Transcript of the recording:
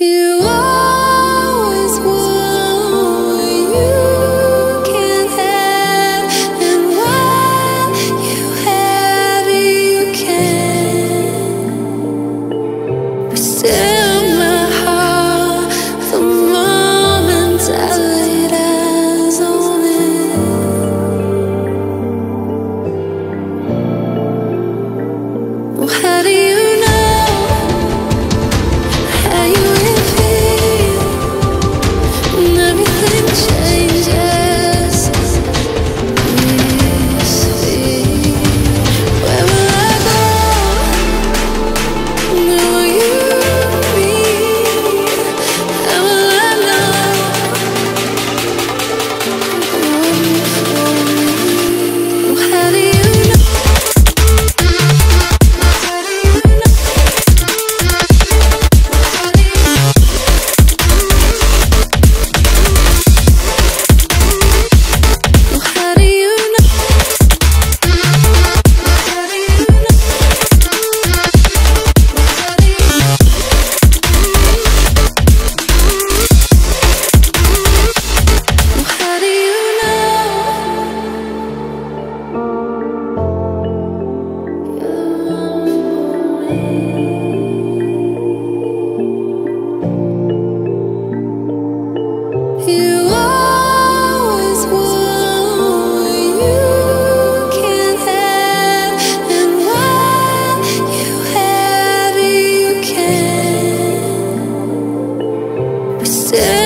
You Yeah.